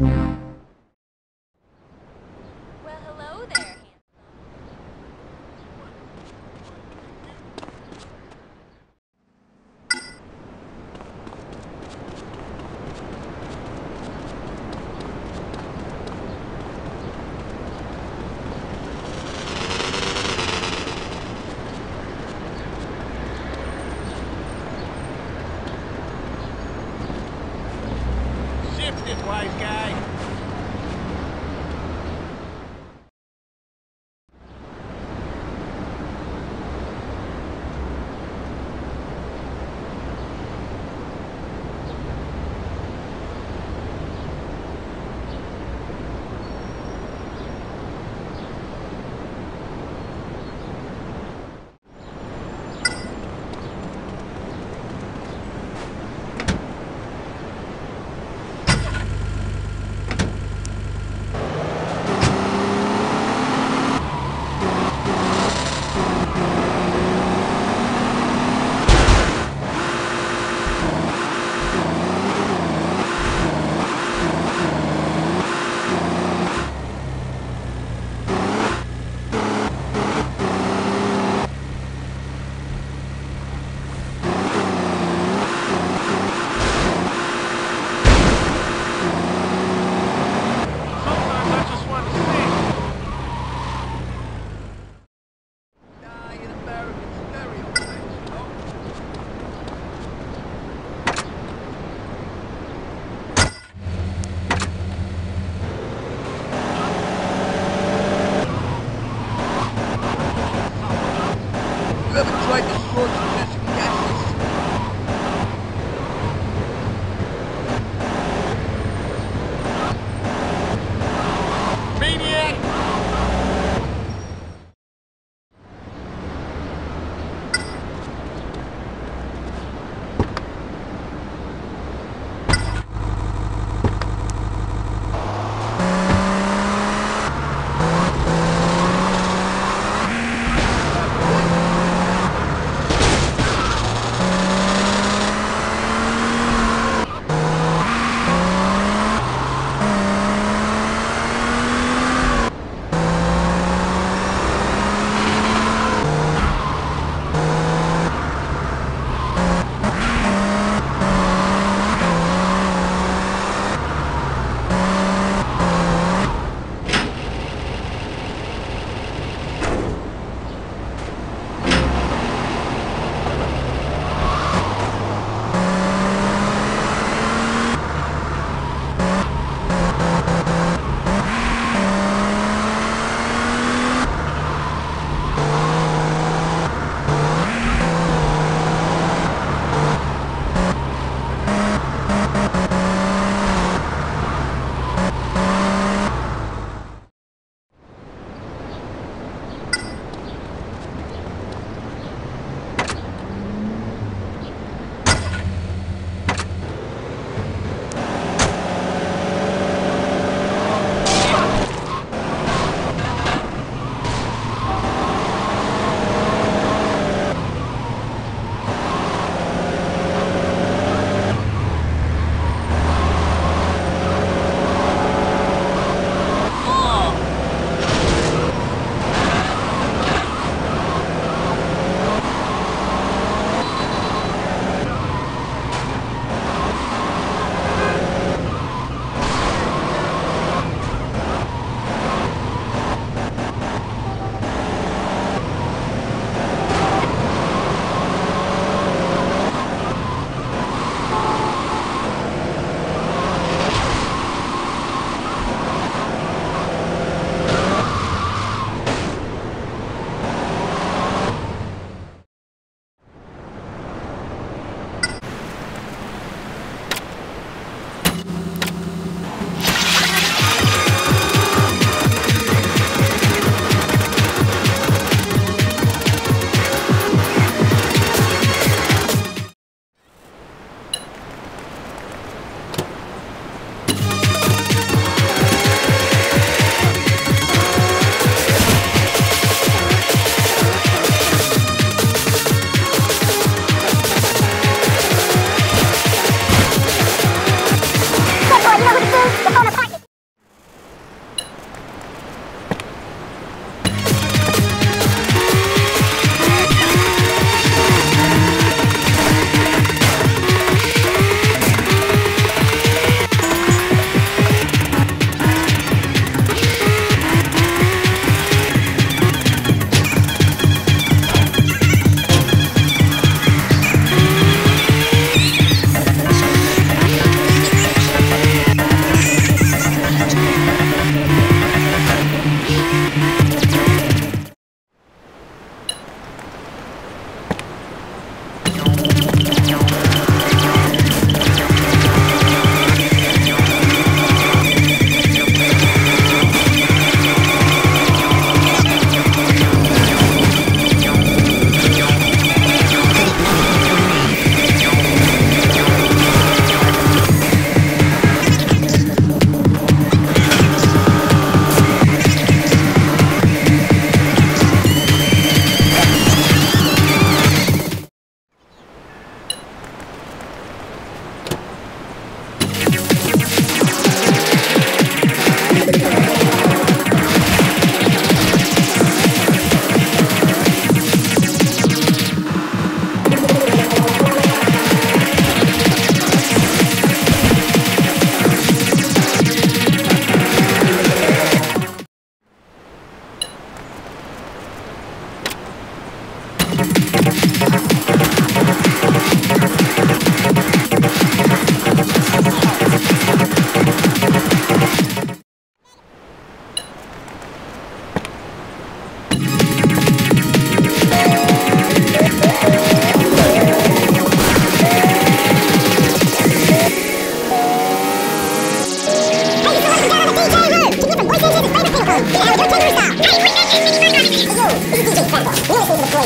Well, wise guy.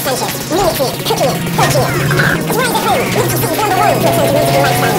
Sanchez, Minute, Cooking, Fortune. It's why the home, Nikki C's number one, listen to music and lifestyle.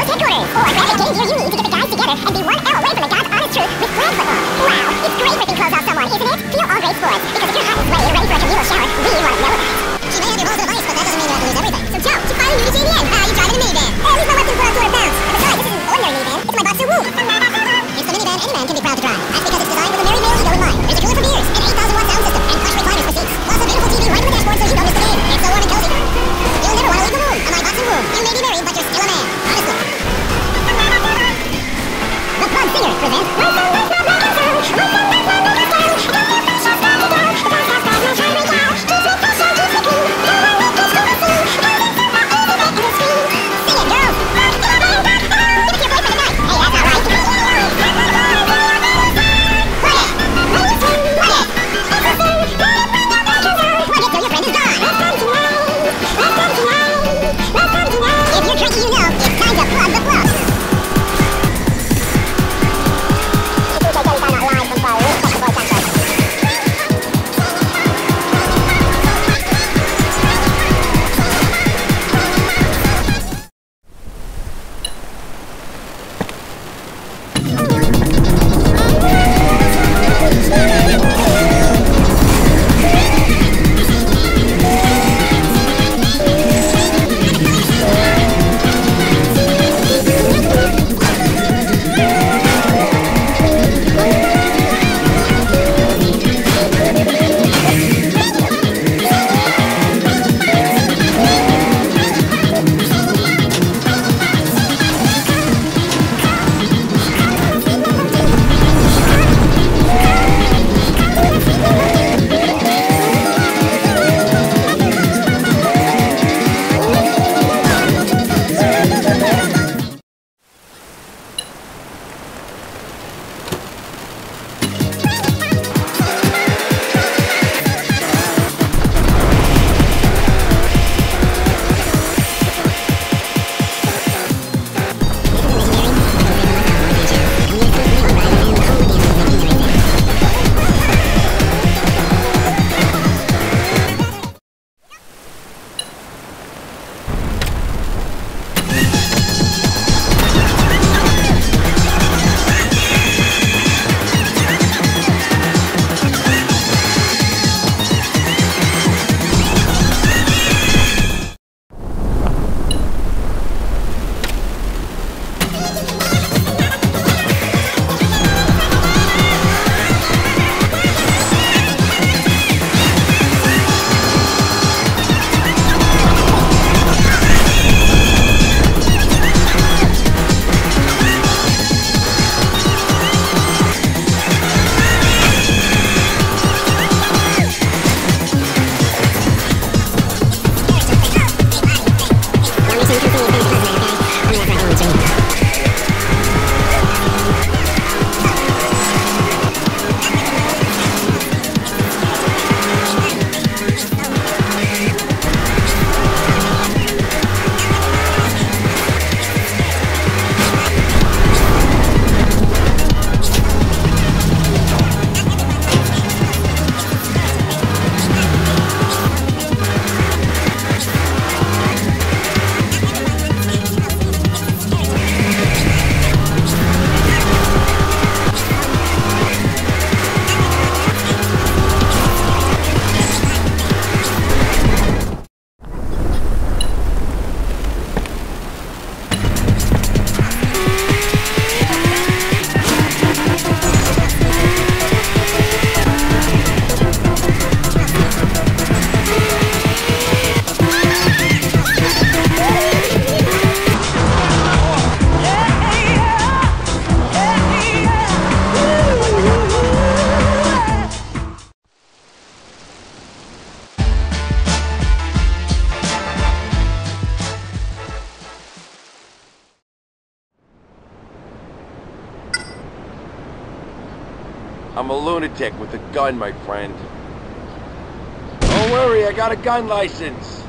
so tempering. Or grab a game near you to get the guys together and be one L away from the God's honest truth with grand football. Wow, it's great ripping clothes off someone, isn't it? Feel all great sports, because if you're hot and sweaty and ready for a communal shower, we want to know about it. I'm a lunatic with a gun, my friend. Don't worry, I got a gun license.